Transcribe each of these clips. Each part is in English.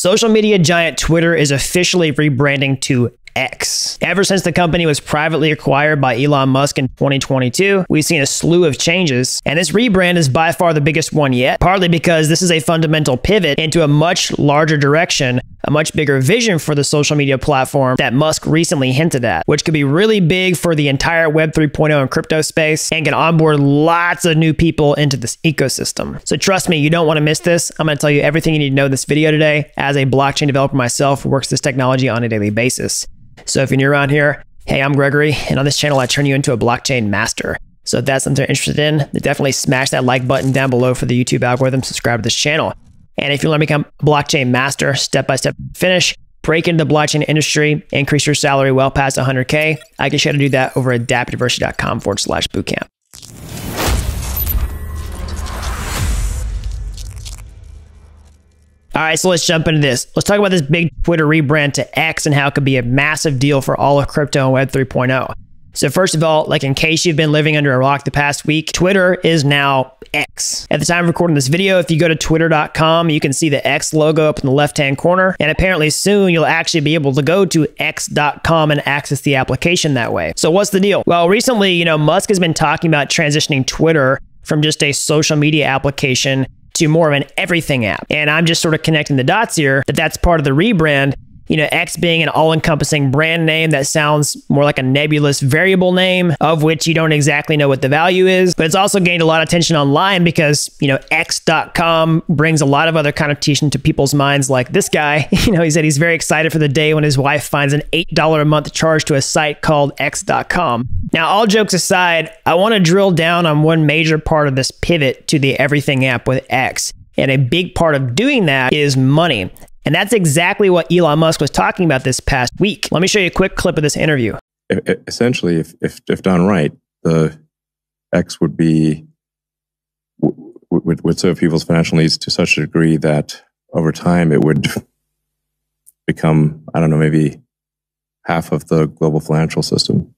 social media giant Twitter is officially rebranding to X. Ever since the company was privately acquired by Elon Musk in 2022, we've seen a slew of changes, and this rebrand is by far the biggest one yet, partly because this is a fundamental pivot into a much larger direction, a much bigger vision for the social media platform that Musk recently hinted at, which could be really big for the entire Web 3.0 and crypto space and can onboard lots of new people into this ecosystem. So trust me, you don't want to miss this. I'm going to tell you everything you need to know in this video today as a blockchain developer myself who works this technology on a daily basis. So if you're new around here, hey, I'm Gregory, and on this channel, I turn you into a blockchain master. So if that's something you're interested in, definitely smash that like button down below for the YouTube algorithm, subscribe to this channel. And if you want to become a blockchain master, step-by-step -step finish, break into the blockchain industry, increase your salary well past 100K, I can show you how to do that over at dappuniversity.com forward slash bootcamp. All right, so let's jump into this. Let's talk about this big Twitter rebrand to X and how it could be a massive deal for all of crypto and Web 3.0. So first of all, like in case you've been living under a rock the past week, Twitter is now X. At the time of recording this video, if you go to twitter.com, you can see the X logo up in the left-hand corner. And apparently soon you'll actually be able to go to x.com and access the application that way. So what's the deal? Well, recently, you know, Musk has been talking about transitioning Twitter from just a social media application to more of an everything app. And I'm just sort of connecting the dots here that that's part of the rebrand you know, X being an all encompassing brand name that sounds more like a nebulous variable name of which you don't exactly know what the value is. But it's also gained a lot of attention online because, you know, X.com brings a lot of other connotation to people's minds, like this guy. You know, he said he's very excited for the day when his wife finds an $8 a month charge to a site called X.com. Now, all jokes aside, I want to drill down on one major part of this pivot to the everything app with X. And a big part of doing that is money. And that's exactly what Elon Musk was talking about this past week. Let me show you a quick clip of this interview. Essentially, if, if, if done right, the X would be would, would serve people's financial needs to such a degree that over time it would become, I don't know, maybe half of the global financial system.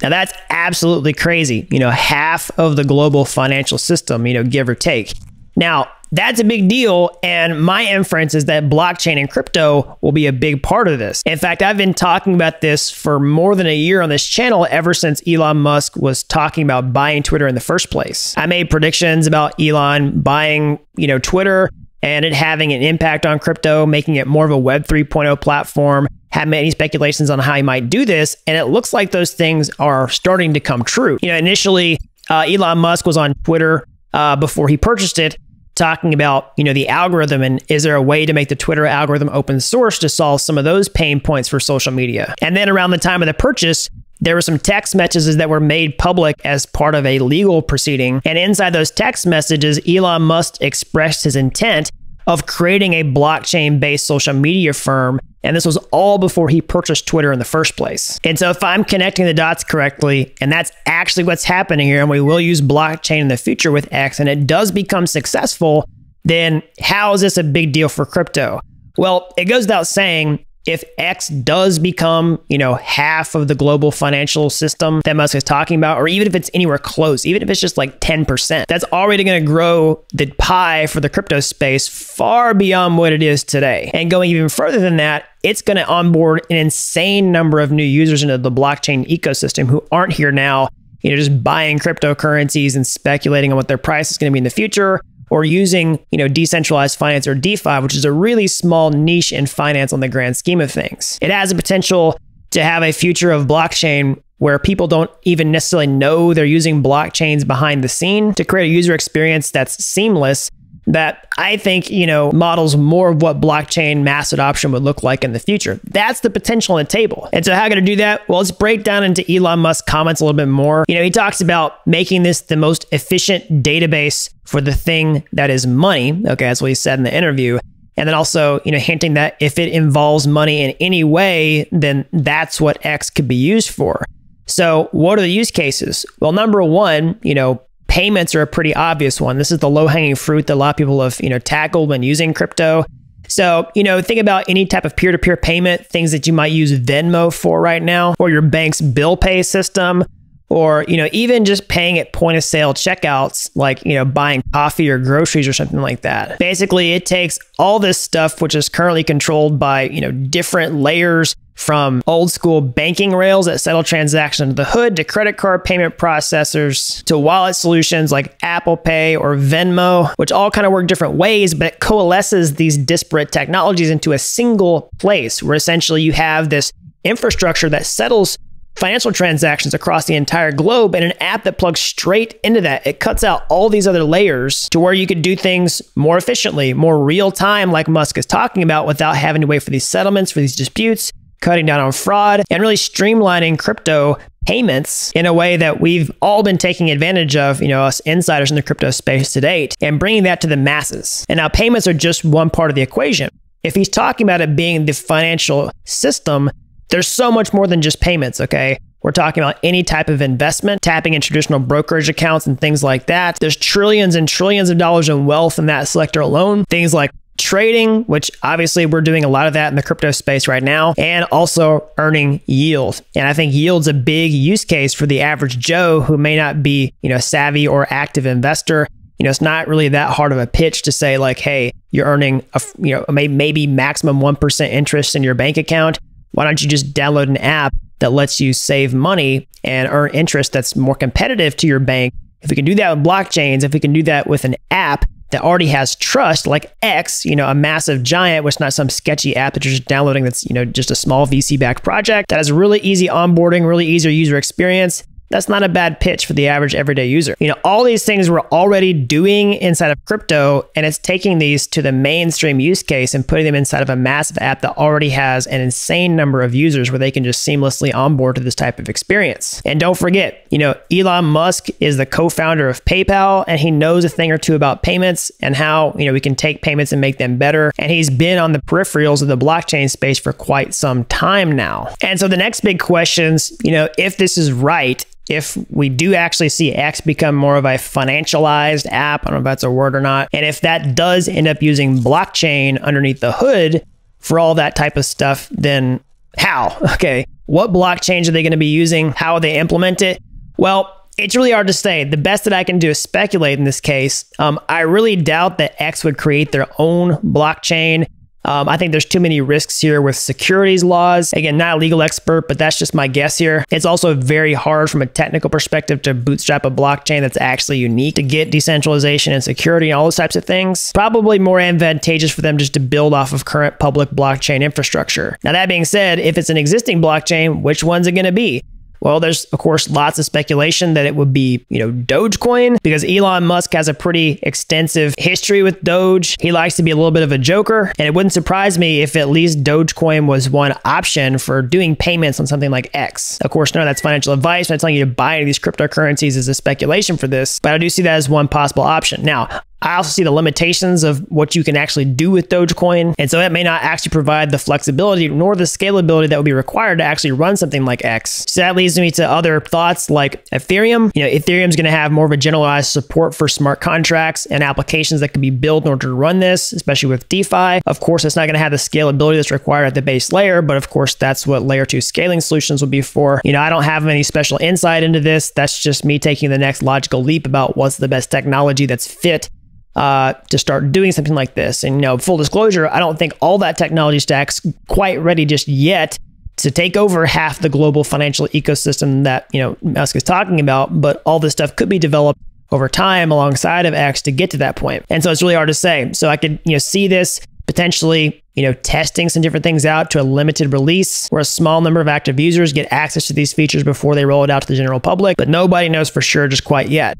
Now that's absolutely crazy. You know, half of the global financial system, you know, give or take. Now, that's a big deal. And my inference is that blockchain and crypto will be a big part of this. In fact, I've been talking about this for more than a year on this channel ever since Elon Musk was talking about buying Twitter in the first place. I made predictions about Elon buying, you know, Twitter and it having an impact on crypto, making it more of a Web 3.0 platform. Had many speculations on how he might do this, and it looks like those things are starting to come true. You know, initially, uh, Elon Musk was on Twitter uh, before he purchased it, talking about you know the algorithm and is there a way to make the Twitter algorithm open source to solve some of those pain points for social media. And then around the time of the purchase, there were some text messages that were made public as part of a legal proceeding. And inside those text messages, Elon Musk expressed his intent of creating a blockchain based social media firm. And this was all before he purchased Twitter in the first place. And so, if I'm connecting the dots correctly, and that's actually what's happening here, and we will use blockchain in the future with X, and it does become successful, then how is this a big deal for crypto? Well, it goes without saying if X does become, you know, half of the global financial system that Musk is talking about, or even if it's anywhere close, even if it's just like 10%, that's already going to grow the pie for the crypto space far beyond what it is today. And going even further than that, it's going to onboard an insane number of new users into the blockchain ecosystem who aren't here now, you know, just buying cryptocurrencies and speculating on what their price is going to be in the future or using, you know, decentralized finance or DeFi, which is a really small niche in finance on the grand scheme of things. It has a potential to have a future of blockchain where people don't even necessarily know they're using blockchains behind the scene to create a user experience that's seamless that I think, you know, models more of what blockchain mass adoption would look like in the future. That's the potential on the table. And so how going to do that? Well, let's break down into Elon Musk's comments a little bit more. You know, he talks about making this the most efficient database for the thing that is money. Okay, that's what he said in the interview. And then also, you know, hinting that if it involves money in any way, then that's what X could be used for. So, what are the use cases? Well, number one, you know, payments are a pretty obvious one. This is the low hanging fruit that a lot of people have, you know, tackled when using crypto. So, you know, think about any type of peer to peer payment, things that you might use Venmo for right now, or your bank's bill pay system, or you know even just paying at point of sale checkouts like you know buying coffee or groceries or something like that basically it takes all this stuff which is currently controlled by you know different layers from old school banking rails that settle transactions under the hood to credit card payment processors to wallet solutions like Apple Pay or Venmo, which all kind of work different ways, but it coalesces these disparate technologies into a single place where essentially you have this infrastructure that settles financial transactions across the entire globe and an app that plugs straight into that. It cuts out all these other layers to where you could do things more efficiently, more real time, like Musk is talking about, without having to wait for these settlements, for these disputes cutting down on fraud, and really streamlining crypto payments in a way that we've all been taking advantage of, you know, us insiders in the crypto space to date, and bringing that to the masses. And now payments are just one part of the equation. If he's talking about it being the financial system, there's so much more than just payments, okay? We're talking about any type of investment, tapping in traditional brokerage accounts and things like that. There's trillions and trillions of dollars in wealth in that sector alone. Things like trading, which obviously we're doing a lot of that in the crypto space right now, and also earning yield. And I think yield's a big use case for the average Joe who may not be, you know, savvy or active investor. You know, it's not really that hard of a pitch to say like, hey, you're earning a, you know, maybe maximum 1% interest in your bank account. Why don't you just download an app that lets you save money and earn interest that's more competitive to your bank? If we can do that with blockchains, if we can do that with an app that already has trust, like X, you know, a massive giant, which is not some sketchy app that you're just downloading that's, you know, just a small VC backed project that has really easy onboarding, really easy user experience that's not a bad pitch for the average everyday user. You know, all these things we're already doing inside of crypto, and it's taking these to the mainstream use case and putting them inside of a massive app that already has an insane number of users where they can just seamlessly onboard to this type of experience. And don't forget, you know, Elon Musk is the co-founder of PayPal, and he knows a thing or two about payments and how, you know, we can take payments and make them better. And he's been on the peripherals of the blockchain space for quite some time now. And so the next big questions, you know, if this is right, if we do actually see X become more of a financialized app, I don't know if that's a word or not, and if that does end up using blockchain underneath the hood for all that type of stuff, then how? Okay, what blockchains are they going to be using? How they implement it? Well, it's really hard to say. The best that I can do is speculate in this case. Um, I really doubt that X would create their own blockchain. Um, I think there's too many risks here with securities laws. Again, not a legal expert, but that's just my guess here. It's also very hard from a technical perspective to bootstrap a blockchain that's actually unique to get decentralization and security and all those types of things. Probably more advantageous for them just to build off of current public blockchain infrastructure. Now, that being said, if it's an existing blockchain, which one's it going to be? Well, there's of course lots of speculation that it would be, you know, Dogecoin because Elon Musk has a pretty extensive history with Doge. He likes to be a little bit of a joker, and it wouldn't surprise me if at least Dogecoin was one option for doing payments on something like X. Of course, none of that's financial advice. I'm not telling you to buy any of these cryptocurrencies as a speculation for this, but I do see that as one possible option. Now, I also see the limitations of what you can actually do with Dogecoin. And so it may not actually provide the flexibility nor the scalability that would be required to actually run something like X. So that leads me to other thoughts like Ethereum. You know, Ethereum is going to have more of a generalized support for smart contracts and applications that can be built in order to run this, especially with DeFi. Of course, it's not going to have the scalability that's required at the base layer, but of course, that's what layer two scaling solutions will be for. You know, I don't have any special insight into this. That's just me taking the next logical leap about what's the best technology that's fit uh, to start doing something like this. And you know, full disclosure, I don't think all that technology stack's quite ready just yet to take over half the global financial ecosystem that you know Musk is talking about. But all this stuff could be developed over time alongside of X to get to that point. And so it's really hard to say. So I could you know see this potentially you know testing some different things out to a limited release where a small number of active users get access to these features before they roll it out to the general public but nobody knows for sure just quite yet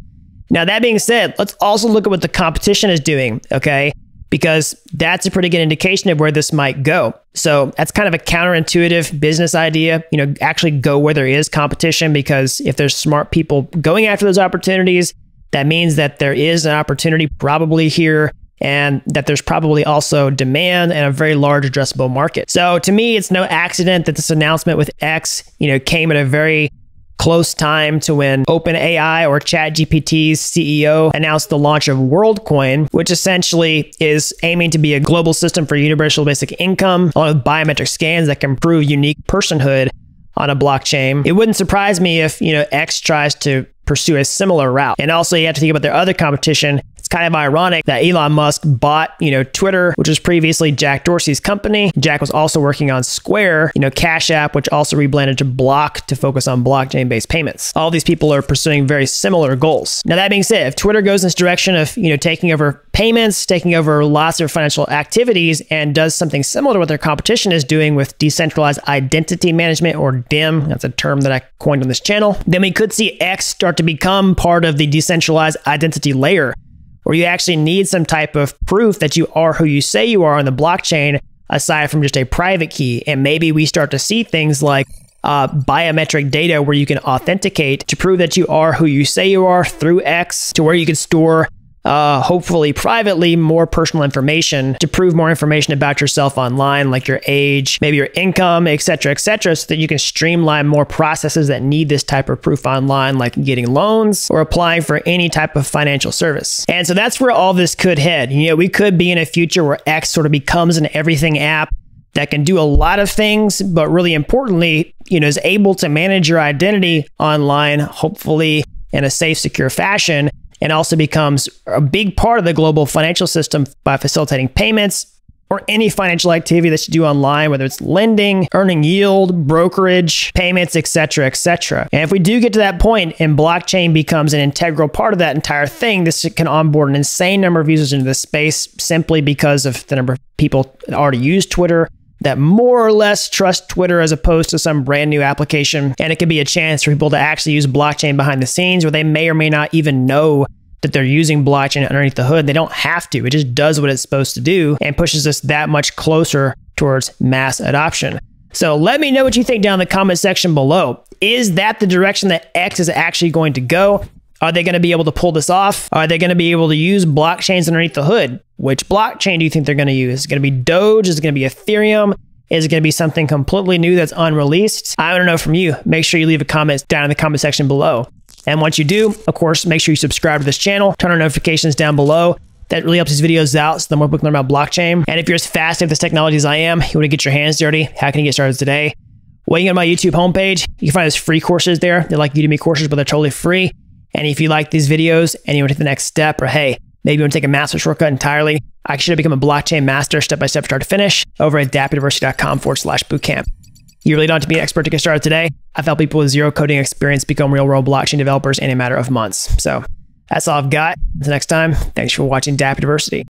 now, that being said, let's also look at what the competition is doing, okay? Because that's a pretty good indication of where this might go. So that's kind of a counterintuitive business idea. You know, actually go where there is competition because if there's smart people going after those opportunities, that means that there is an opportunity probably here and that there's probably also demand and a very large addressable market. So to me, it's no accident that this announcement with X, you know, came at a very close time to when OpenAI or ChatGPT's CEO announced the launch of WorldCoin, which essentially is aiming to be a global system for universal basic income, along with biometric scans that can prove unique personhood on a blockchain. It wouldn't surprise me if, you know, X tries to pursue a similar route. And also you have to think about their other competition kind of ironic that Elon Musk bought, you know, Twitter, which was previously Jack Dorsey's company. Jack was also working on Square, you know, Cash App, which also rebranded to Block to focus on blockchain-based payments. All these people are pursuing very similar goals. Now that being said, if Twitter goes in this direction of, you know, taking over payments, taking over lots of financial activities and does something similar to what their competition is doing with decentralized identity management or DIM, that's a term that I coined on this channel, then we could see X start to become part of the decentralized identity layer where you actually need some type of proof that you are who you say you are on the blockchain aside from just a private key. And maybe we start to see things like uh, biometric data where you can authenticate to prove that you are who you say you are through X to where you can store uh, hopefully privately, more personal information to prove more information about yourself online, like your age, maybe your income, etc., etc., so that you can streamline more processes that need this type of proof online, like getting loans or applying for any type of financial service. And so that's where all this could head. You know, we could be in a future where X sort of becomes an everything app that can do a lot of things, but really importantly, you know, is able to manage your identity online, hopefully in a safe, secure fashion and also becomes a big part of the global financial system by facilitating payments or any financial activity that you do online, whether it's lending, earning yield, brokerage, payments, etc., etc. And if we do get to that point and blockchain becomes an integral part of that entire thing, this can onboard an insane number of users into the space simply because of the number of people that already use Twitter that more or less trust Twitter as opposed to some brand new application. And it could be a chance for people to actually use blockchain behind the scenes where they may or may not even know that they're using blockchain underneath the hood. They don't have to. It just does what it's supposed to do and pushes us that much closer towards mass adoption. So let me know what you think down in the comment section below. Is that the direction that X is actually going to go? Are they going to be able to pull this off? Are they going to be able to use blockchains underneath the hood? Which blockchain do you think they're going to use? Is it going to be Doge? Is it going to be Ethereum? Is it going to be something completely new that's unreleased? I want to know from you. Make sure you leave a comment down in the comment section below. And once you do, of course, make sure you subscribe to this channel, turn on notifications down below. That really helps these videos out so the more people can learn about blockchain. And if you're as fast at this technology as I am, you want to get your hands dirty, how can you get started today? Well, you go to my YouTube homepage. You can find those free courses there. They're like Udemy courses, but they're totally free. And if you like these videos and you want to take the next step, or hey, maybe you want to take a master shortcut entirely, I should have become a blockchain master step by step, start to finish over at dappuniversity.com forward slash bootcamp. You really don't have to be an expert to get started today. I've helped people with zero coding experience become real world blockchain developers in a matter of months. So that's all I've got. Until next time, thanks for watching Dapp University.